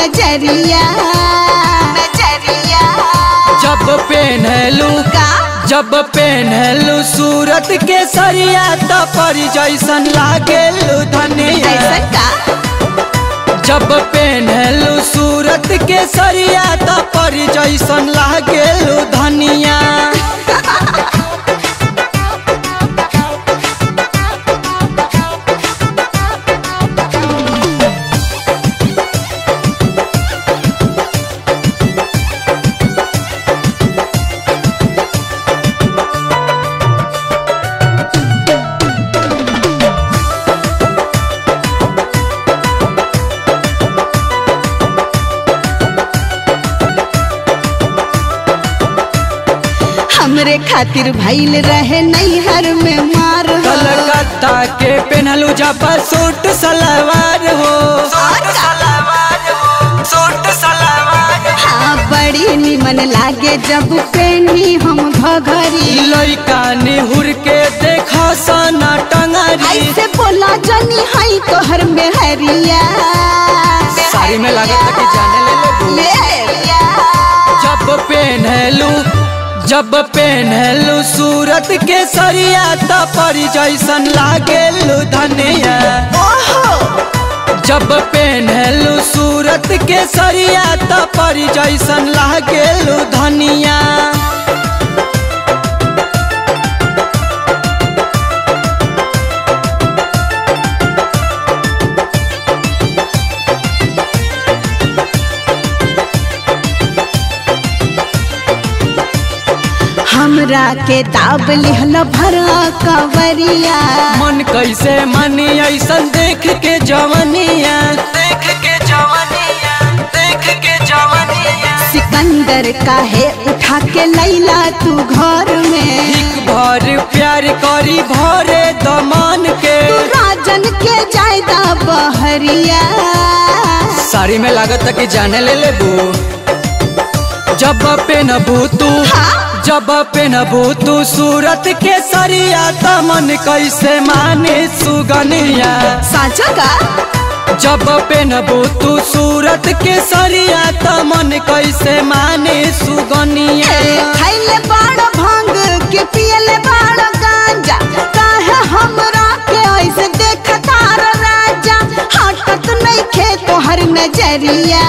नज़रिया नज़रिया। जब पेन्हलू का जब पेन्हलू सूरत के सरिया त पर जैसन लागेलू धनिया। जब पेन्हलू सूरत के सरिया त पर जैसन लागेलू धनिया। हमरे खातिर भइल रहे नैहर में मार हो। कलकत्ता के पेन्हलू जब सूट सलवार हो। सूट सलवार हो। सूट सलवार हाँ। बड़ी निमन लागे जब पेनी हम घघरी। लइका निहुर के देखा सना टंगरी। ऐसे बोला जनी हई तोहर में हरिया साड़ी में लागत कि जाने ले ले जब पेन्हलू जब पेन्हलू सूरत के सरिया त पर जैसन लागेलू धनिया। जब पेन्हलू सूरत के सरिया त पर जैसन लागेलू धनिया। हमरा के दाब लिहल भरा कवरिया। मन कैसे मनी ऐसन देख के जवनिया। देख के जवनिया देख के जवनिया। सिकंदर काहे उठा के लैला तू घर में? एक भर प्यार करी भरे दमन के। राजन के जायदा बहरिया। साड़ी में लागत कि जाने ले लेबू। जब पेनबू तू। हाँ? जब पेनबू तू सूरत के सरिया त मन कैसे माने सुगनिया? साचा का? जब पेनबू तू सूरत के सरिया त मन कैसे माने सुगनिया? खैले बाड़ भाँग के पियले बाड़ गांजा। काहे हमरा के ऐसे देखता राजा? हटत नहीं खे तोहर नज़रिया।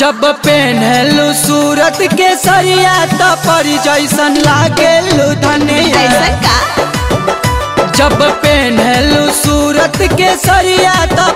जब पेन्हलू सूरत के सरिया त पर जैसन लागेलू धनिया। जब पेन्हलू सूरत के सरिया त